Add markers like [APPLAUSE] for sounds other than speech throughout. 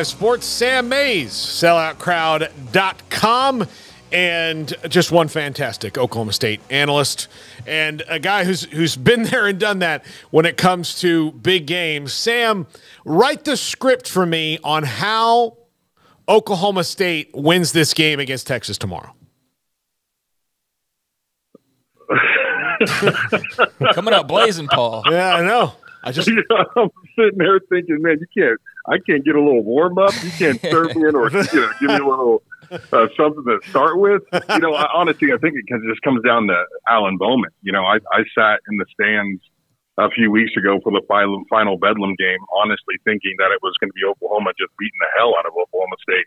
Sports, Sam Mayes, selloutcrowd.com, and just one fantastic Oklahoma State analyst and a guy who's who's been [LAUGHS] there and done that when it comes to big games. Sam, write the script for me on how Oklahoma State wins this game against Texas tomorrow. Coming out blazing, Paul. Yeah, I know. I just you [LAUGHS] know, I'm sitting there thinking, man, you can't. I can't get a little warm up. You can't serve me in or you know, give me a little uh, something to start with. You know, I, honestly, I think it just comes down to Alan Bowman. You know, I, I sat in the stands a few weeks ago for the final, final Bedlam game, honestly thinking that it was going to be Oklahoma just beating the hell out of Oklahoma State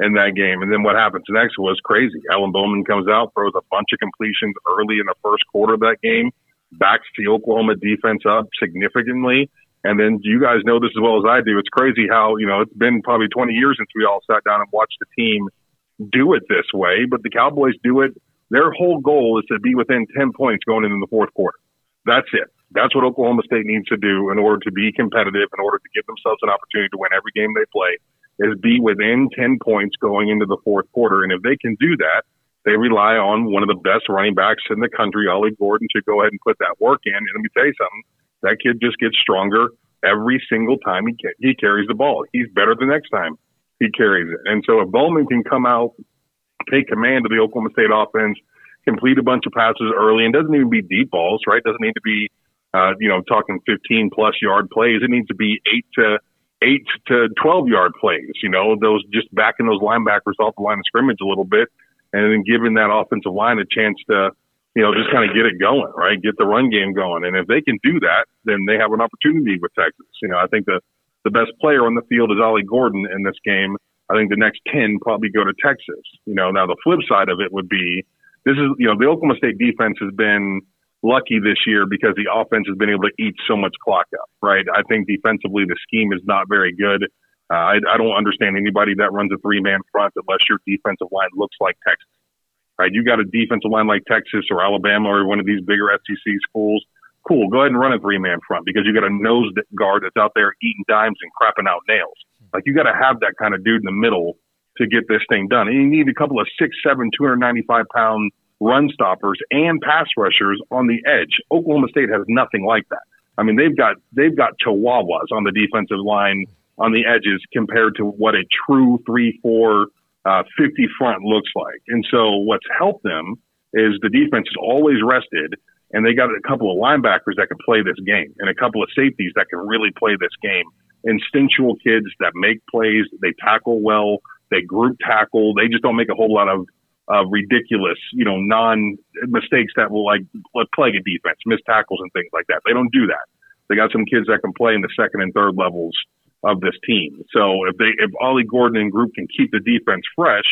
in that game. And then what happens next was crazy. Alan Bowman comes out, throws a bunch of completions early in the first quarter of that game backs the Oklahoma defense up significantly. And then you guys know this as well as I do. It's crazy how, you know, it's been probably 20 years since we all sat down and watched the team do it this way, but the Cowboys do it. Their whole goal is to be within 10 points going into the fourth quarter. That's it. That's what Oklahoma State needs to do in order to be competitive, in order to give themselves an opportunity to win every game they play, is be within 10 points going into the fourth quarter. And if they can do that, they rely on one of the best running backs in the country, Ollie Gordon, to go ahead and put that work in. And let me tell you something, that kid just gets stronger every single time he he carries the ball. He's better the next time he carries it. And so if Bowman can come out, take command of the Oklahoma State offense, complete a bunch of passes early, and doesn't even be deep balls, right? Doesn't need to be, uh, you know, talking 15 plus yard plays. It needs to be eight to eight to 12 yard plays. You know, those just backing those linebackers off the line of scrimmage a little bit and then giving that offensive line a chance to, you know, just kind of get it going, right? Get the run game going. And if they can do that, then they have an opportunity with Texas. You know, I think the, the best player on the field is Ollie Gordon in this game. I think the next 10 probably go to Texas. You know, now the flip side of it would be this is, you know, the Oklahoma State defense has been lucky this year because the offense has been able to eat so much clock up, right? I think defensively the scheme is not very good. Uh, I, I don't understand anybody that runs a three man front unless your defensive line looks like Texas. Right? You got a defensive line like Texas or Alabama or one of these bigger SEC schools. Cool. Go ahead and run a three man front because you got a nose guard that's out there eating dimes and crapping out nails. Like you got to have that kind of dude in the middle to get this thing done. And you need a couple of six, seven, 295 pound run stoppers and pass rushers on the edge. Oklahoma State has nothing like that. I mean, they've got, they've got chihuahuas on the defensive line on the edges compared to what a true three, four, uh, 50 front looks like. And so what's helped them is the defense is always rested and they got a couple of linebackers that can play this game and a couple of safeties that can really play this game. Instinctual kids that make plays, they tackle well, they group tackle, they just don't make a whole lot of uh, ridiculous, you know, non mistakes that will like plague a defense, miss tackles and things like that. They don't do that. They got some kids that can play in the second and third levels of this team. So if they, if Ollie Gordon and group can keep the defense fresh,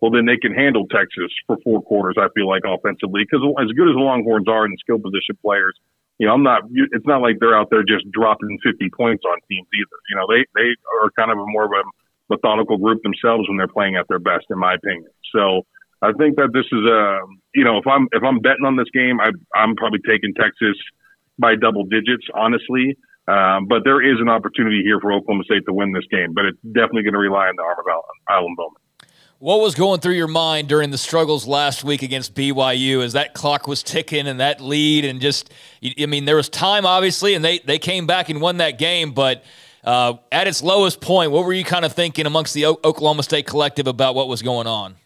well, then they can handle Texas for four quarters. I feel like offensively, because as good as the Longhorns are and skill position players, you know, I'm not. It's not like they're out there just dropping 50 points on teams either. You know, they they are kind of a more of a methodical group themselves when they're playing at their best, in my opinion. So I think that this is a, you know, if I'm if I'm betting on this game, I, I'm probably taking Texas by double digits, honestly. Um, but there is an opportunity here for Oklahoma State to win this game, but it's definitely going to rely on the arm of Alan Bowman. What was going through your mind during the struggles last week against BYU as that clock was ticking and that lead and just, I mean, there was time obviously, and they they came back and won that game, but uh, at its lowest point, what were you kind of thinking amongst the o- Oklahoma State collective about what was going on?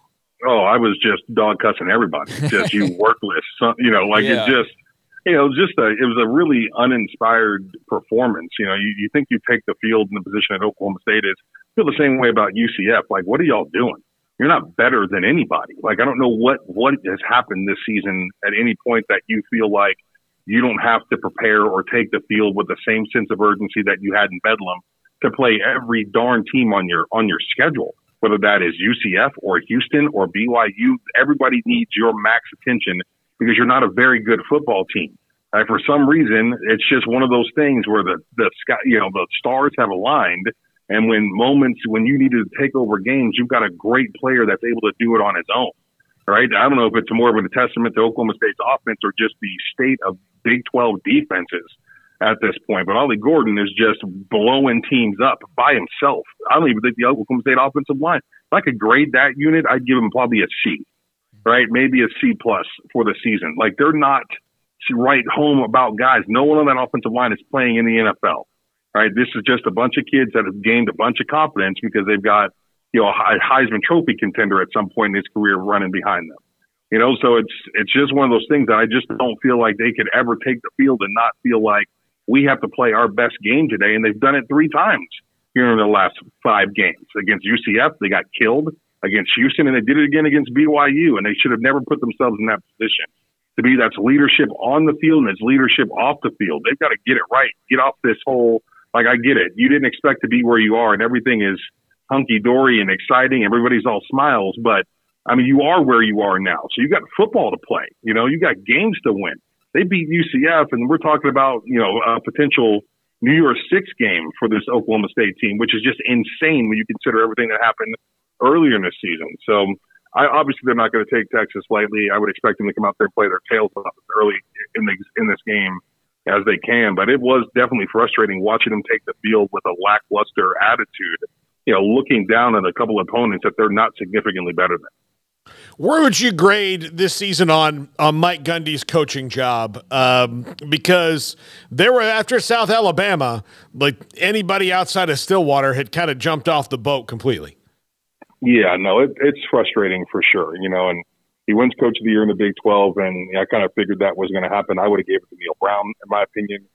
Oh, I was just dog cussing everybody, just you [LAUGHS] worthless, you know, like yeah. it just you know, just a, it was a really uninspired performance. You know, you, you think you take the field in the position that Oklahoma State is, feel the same way about UCF. Like, what are y'all doing? You're not better than anybody. Like, I don't know what, what has happened this season at any point that you feel like you don't have to prepare or take the field with the same sense of urgency that you had in Bedlam to play every darn team on your, on your schedule. Whether that is UCF or Houston or BYU, everybody needs your max attention because you're not a very good football team. Uh, for some reason, it's just one of those things where the the sky, you know, the stars have aligned, and when moments when you need to take over games, you've got a great player that's able to do it on his own. Right? I don't know if it's more of a testament to Oklahoma State's offense or just the state of Big 12 defenses. at this point. But Ollie Gordon is just blowing teams up by himself. I don't even think the Oklahoma State offensive line. If I could grade that unit, I'd give him probably a C, right? Maybe a C plus for the season. Like they're not write home about guys. No one on that offensive line is playing in the NFL. Right? This is just a bunch of kids that have gained a bunch of confidence because they've got, you know, a Heisman Trophy contender at some point in his career running behind them. You know, so it's it's just one of those things that I just don't feel like they could ever take the field and not feel like we have to play our best game today. And they've done it three times here in the last five games. Against UCF, they got killed. Against Houston, and they did it again against BYU, and they should have never put themselves in that position. To me, that's leadership on the field and it's leadership off the field. They've got to get it right. Get off this whole like I get it. You didn't expect to be where you are, and everything is hunky dory and exciting. Everybody's all smiles, but I mean, you are where you are now. So you've got football to play. You know, you got games to win. They beat UCF, and we're talking about you know a potential New Year's Six game for this Oklahoma State team, which is just insane when you consider everything that happened earlier in the season. So. I, obviously, they're not going to take Texas lightly. I would expect them to come out there and play their tails off early in the in this game as they can. But it was definitely frustrating watching them take the field with a lackluster attitude, you know, looking down at a couple of opponents that they're not significantly better than. Where would you grade this season on on Mike Gundy's coaching job? Um, because there were after South Alabama, like anybody outside of Stillwater had kind of jumped off the boat completely. Yeah, no, it, it's frustrating for sure. You know, and he wins Coach of the Year in the Big 12, and I kind of figured that was going to happen. I would have gave it to Neal Brown, in my opinion.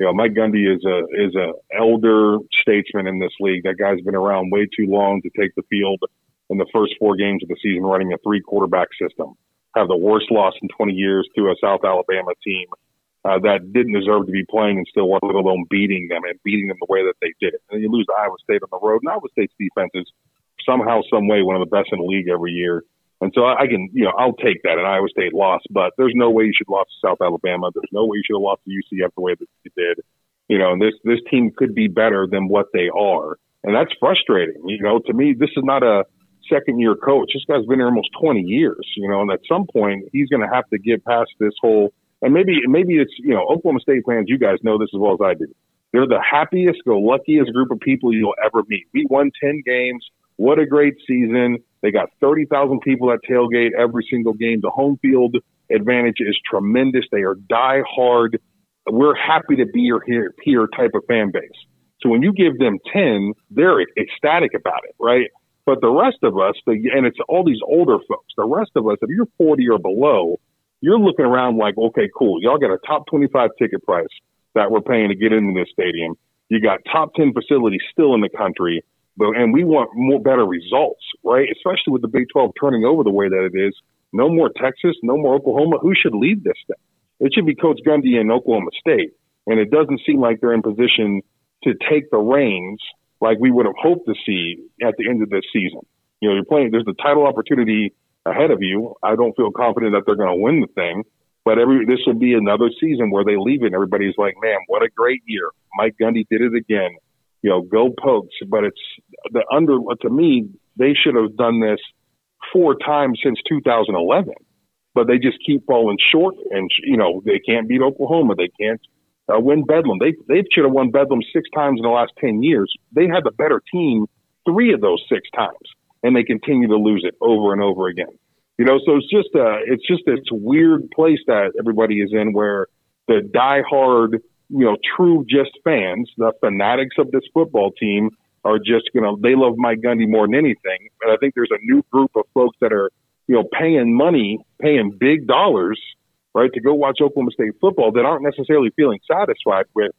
You know, Mike Gundy is a is a elder statesman in this league. That guy's been around way too long to take the field in the first four games of the season running a three quarterback system. Have the worst loss in 20 years to a South Alabama team uh, that didn't deserve to be playing and still, let alone beating them and beating them the way that they did it. And you lose to Iowa State on the road, and Iowa State's defense is somehow, some way, one of the best in the league every year. And so I can, you know, I'll take that. An Iowa State loss, but there's no way you should have lost to South Alabama. There's no way you should have lost to UCF the way that you did. You know, and this this team could be better than what they are, and that's frustrating. You know, to me, this is not a second year coach. This guy's been here almost 20 years. You know, and at some point he's going to have to get past this whole. And maybe maybe it's you know Oklahoma State fans. You guys know this as well as I do. They're the happiest, go luckiest group of people you'll ever meet. We won 10 games. What a great season. They got 30,000 people at tailgate every single game. The home field advantage is tremendous. They are die hard. We're happy to be your here, here type of fan base. So when you give them 10, they're ecstatic about it, right? But the rest of us, and it's all these older folks, the rest of us, if you're 40 or below, you're looking around like, okay, cool. Y'all got a top 25 ticket price that we're paying to get into this stadium. You got top 10 facilities still in the country. But and we want more better results, right? Especially with the Big 12 turning over the way that it is. No more Texas, no more Oklahoma. Who should lead this thing? It should be Coach Gundy in Oklahoma State. And it doesn't seem like they're in position to take the reins like we would have hoped to see at the end of this season. You know, you're playing, there's the title opportunity ahead of you. I don't feel confident that they're going to win the thing, but every, this will be another season where they leave it and everybody's like, man, what a great year. Mike Gundy did it again you know, go pokes. But it's the under to me, they should have done this four times since 2011, but they just keep falling short. And you know, they can't beat Oklahoma. They can't uh, win Bedlam. They they should have won Bedlam six times in the last 10 years. They had the better team three of those six times, and they continue to lose it over and over again. You know, so it's just uh, it's just this weird place that everybody is in where the diehard you know, true just fans, the fanatics of this football team are just, you know, they love Mike Gundy more than anything. And I think there's a new group of folks that are, you know, paying money, paying big dollars, right, to go watch Oklahoma State football that aren't necessarily feeling satisfied with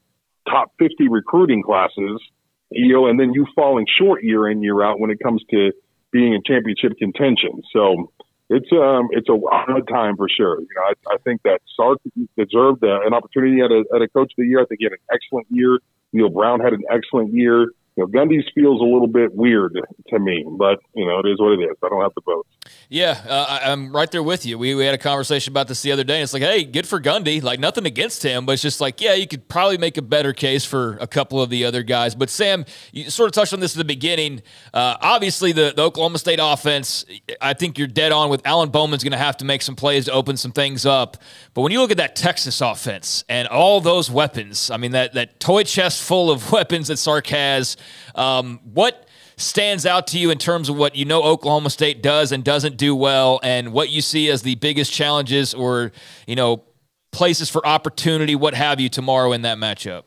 top 50 recruiting classes, you know, and then you falling short year in, year out when it comes to being in championship contention. So, it's um it's a hard time for sure. You know, I, I think that Sark deserved uh, an opportunity at a at a coach of the year. I think he had an excellent year. Neal Brown had an excellent year. You know, Gundy's feels a little bit weird to me, but you know, it is what it is. I don't have to vote. Yeah, uh, I, am right there with you. We, we had a conversation about this the other day. And it's like, hey, good for Gundy. Like nothing against him, but it's just like, yeah, you could probably make a better case for a couple of the other guys. But Sam, you sort of touched on this at the beginning. Uh, obviously, the, the, Oklahoma State offense. I think you're dead on with Alan Bowman's going to have to make some plays to open some things up. But when you look at that Texas offense and all those weapons, I mean that that toy chest full of [LAUGHS] weapons that Sark has. Um, what stands out to you in terms of what you know Oklahoma State does and doesn't do well, and what you see as the biggest challenges or you know places for opportunity, what have you, tomorrow in that matchup?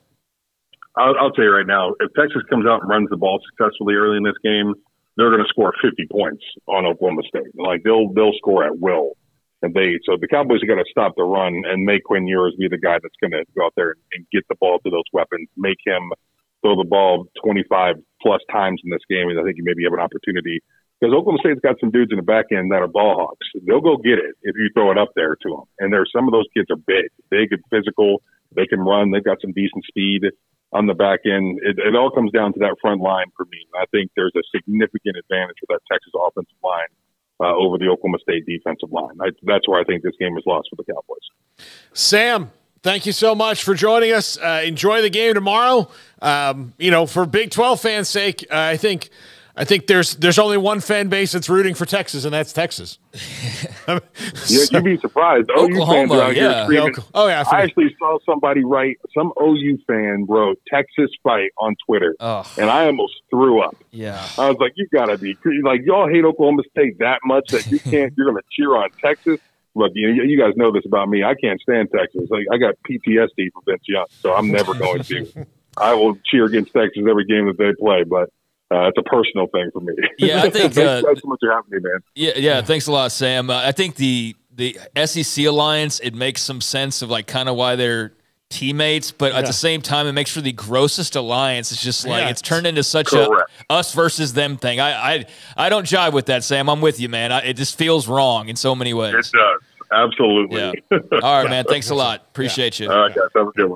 I'll, I'll tell you right now, if Texas comes out and runs the ball successfully early in this game, they're going to score 50 points on Oklahoma State. Like they'll they'll score at will. And they so the Cowboys are going to stop the run and make Quinn Ewers be the guy that's going to go out there and get the ball to those weapons, make him throw the ball 25 plus times in this game, and I think you maybe have an opportunity because Oklahoma State's got some dudes in the back end that are ball hawks. They'll go get it if you throw it up there to them. And there's some of those kids are big, big and physical. They can run. They've got some decent speed on the back end. It, it all comes down to that front line for me. I think there's a significant advantage for that Texas offensive line uh, over the Oklahoma State defensive line. I, that's where I think this game is lost for the Cowboys. Sam, thank you so much for joining us. Uh, enjoy the game tomorrow. Um, you know, for Big 12 fans' sake, uh, I think. I think there's there's only one fan base that's rooting for Texas, and that's Texas. [LAUGHS] [LAUGHS] yeah, you'd be surprised. Oklahoma, OU fans yeah. yeah oh yeah, I, I, actually saw somebody write some OU fan wrote Texas fight on Twitter, oh. and I almost threw up. Yeah, I was like, you gotta be like y'all hate Oklahoma State that much that you [LAUGHS] can't you're gonna cheer on Texas look, you, you guys know this about me. I can't stand Texas. Like, I got PTSD from Vince Young, so I'm never going to. [LAUGHS] I will cheer against Texas every game that they play, but uh, it's a personal thing for me. Yeah, I think [LAUGHS] uh, so much for having me, man. Yeah, yeah. Thanks a lot, Sam. Uh, I think the the SEC alliance it makes some sense of like kind of why they're teammates, but yeah. at the same time, it makes for the grossest alliance. It's just like yeah. it's turned into such Correct. a us versus them thing. I, I I don't jive with that, Sam. I'm with you, man. I, it just feels wrong in so many ways. It does. Absolutely. Yeah. All right, man. Thanks a lot. Appreciate you. All right, guys. Have a good one.